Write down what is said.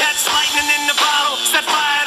Catch lightning in the bottle, set fire